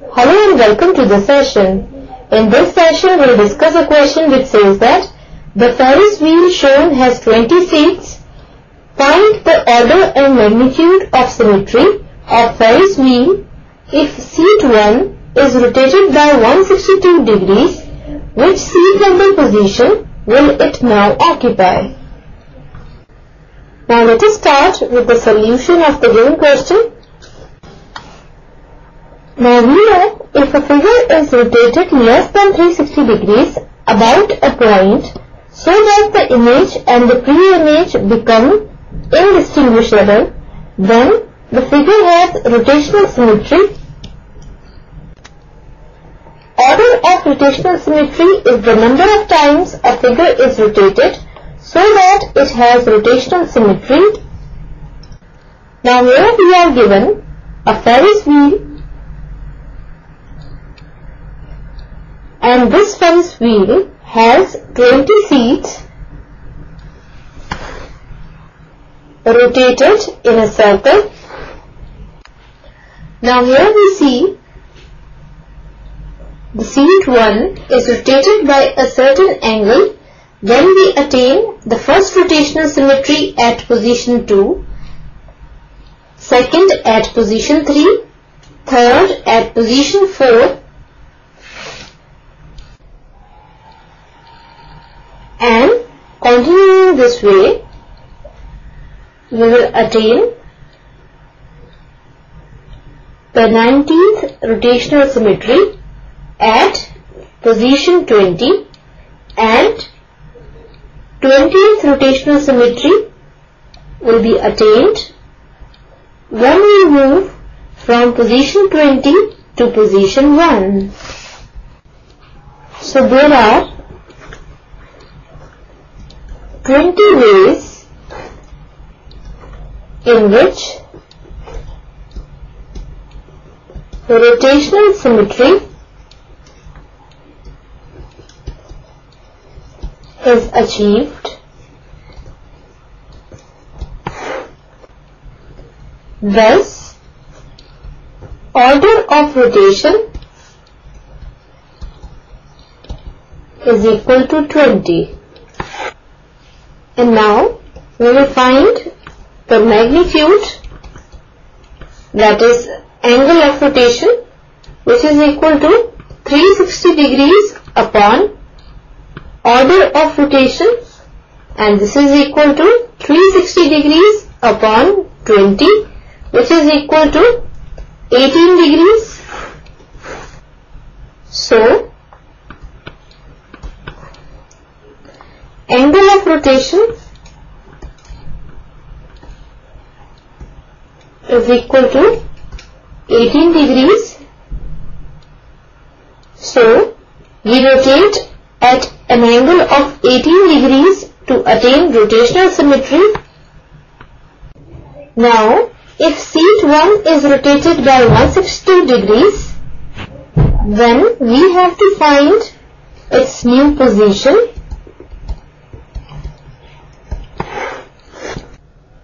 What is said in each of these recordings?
Hello and welcome to the session. In this session, we'll discuss a question which says that the Ferris wheel shown has 20 seats. Find the order and magnitude of symmetry of Ferris wheel if seat 1 is rotated by 162 degrees. Which seat number position will it now occupy? Now let us start with the solution of the given question. Now we know if a figure is rotated less than 360 degrees about a point so that the image and the pre-image become indistinguishable, then the figure has rotational symmetry. Order of rotational symmetry is the number of times a figure is rotated so that it has rotational symmetry. Now here we are given a Ferris wheel and this Ferris wheel has 20 seats rotated in a circle. Now here we see the seat 1 is rotated by a certain angle when we attain the first rotational symmetry at position 2, second at position 3, third at position 4 and continuing this way we will attain the 19th rotational symmetry at position 20 and 20th rotational symmetry will be attained when we move from position 20 to position 1. So there are 20 ways in which rotational symmetry is achieved. Thus order of rotation is equal to 20 and now we will find the magnitude that is angle of rotation which is equal to 360 degrees upon order of rotation and this is equal to 360 degrees upon 20 which is equal to 18 degrees. So, rotation is equal to 18 degrees. So, we rotate at an angle of 18 degrees to attain rotational symmetry. Now, if seat 1 is rotated by 162 degrees, then we have to find its new position.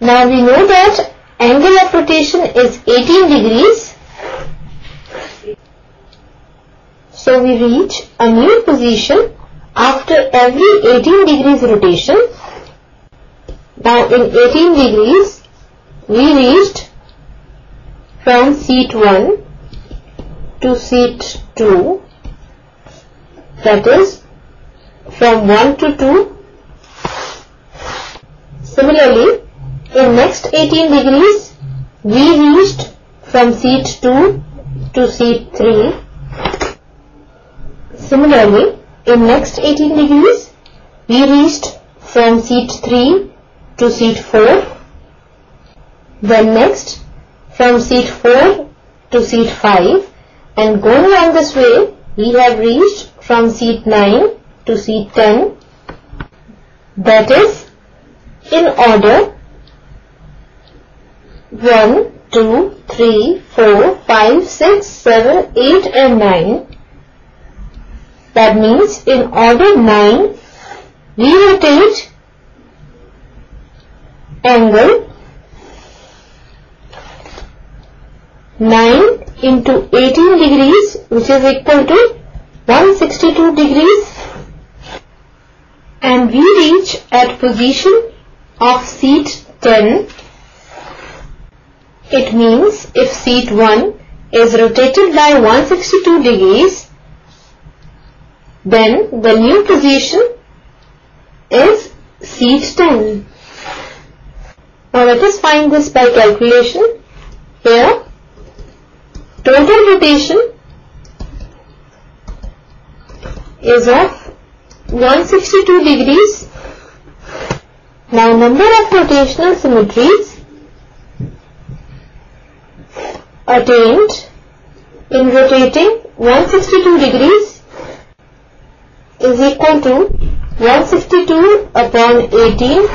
Now we know that angle of rotation is 18 degrees. So we reach a new position after every 18 degrees rotation. Now in 18 degrees we reached from seat 1 to seat 2 that is from 1 to 2. Similarly in next 18 degrees we reached from seat 2 to seat 3. Similarly in next 18 degrees we reached from seat 3 to seat 4 then next from seat 4 to seat 5 and going along this way we have reached from seat 9 to seat 10 that is in order 1, 2, 3, 4, 5, 6, 7, 8 and 9 that means in order 9 we rotate angle 9 into 18 degrees which is equal to 162 degrees. And we reach at position of seat 10 it means if seat 1 is rotated by 162 degrees then the new position is seat 10 now let us find this by calculation here total rotation is of 162 degrees. Now number of rotational symmetries attained in rotating 162 degrees is equal to 162 upon 18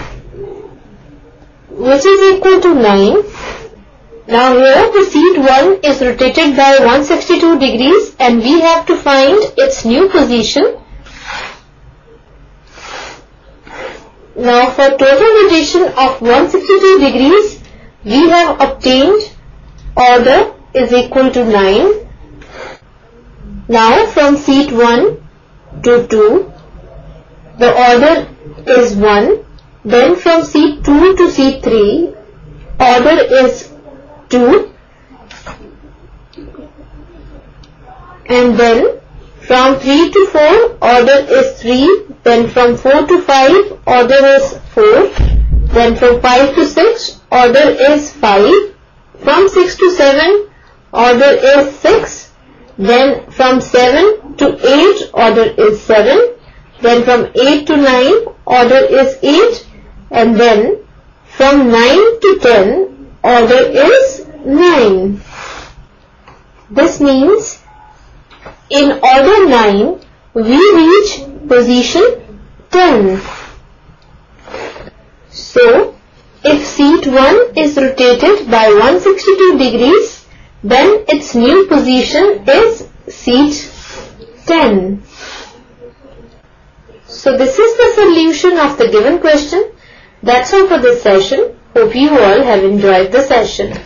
which is equal to 9 now here the seat 1 is rotated by 162 degrees and we have to find its new position. Now for total rotation of 162 degrees we have obtained order is equal to 9. Now from seat 1 to 2 the order is 1 then from seat 2 to seat 3 order is 2 and then from 3 to 4 order is 3 then from 4 to 5 order is 4 then from 5 to 6 order is 5 from 6 to 7 order is 6 then from 7 to 8 order is 7 then from 8 to 9 order is 8 and then from 9 to 10 order is 9. This means in order 9 we reach position 10. So seat 1 is rotated by 162 degrees then its new position is seat 10. So this is the solution of the given question. That's all for this session. Hope you all have enjoyed the session.